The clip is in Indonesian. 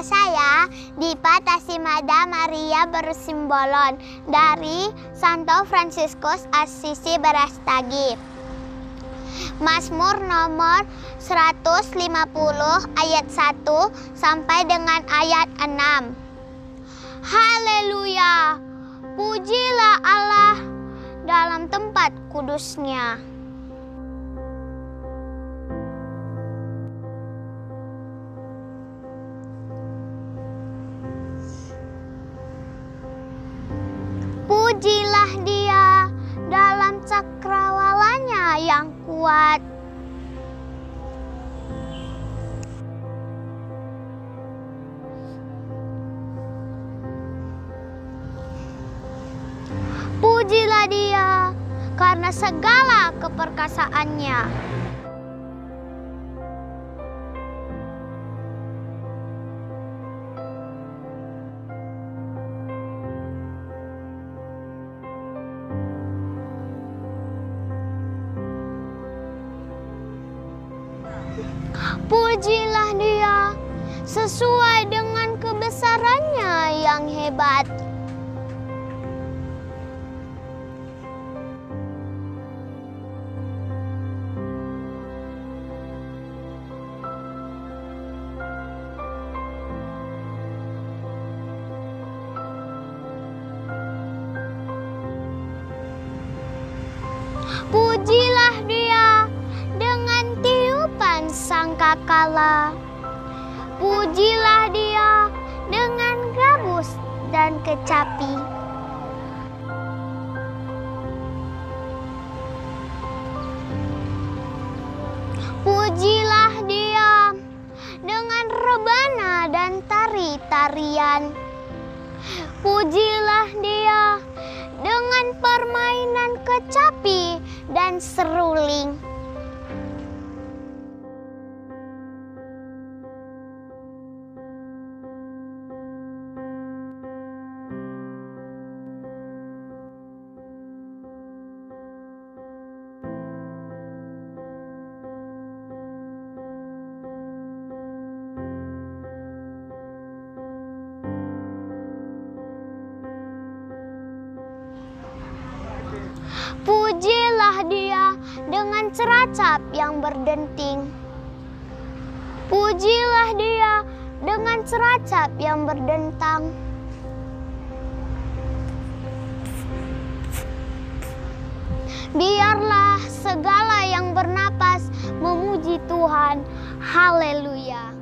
saya Dipa Tasimada Maria Bersimbolon dari Santo Franciscus Assisi Berastagi. Mazmur nomor 150 ayat 1 sampai dengan ayat 6. Haleluya! Pujilah Allah dalam tempat kudusnya. Pujilah dia dalam cakrawalanya yang kuat. Pujilah dia karena segala keperkasaannya. Pujilah dia sesuai dengan kebesarannya yang hebat. Pujilah dia sangkakala. Pujilah dia dengan gabus dan kecapi. Pujilah dia dengan rebana dan tari-tarian. Pujilah dia dengan permainan kecapi dan seruling. Dia dengan ceracap yang berdenting. Pujilah dia dengan ceracap yang berdentang. Biarlah segala yang bernapas memuji Tuhan. Haleluya.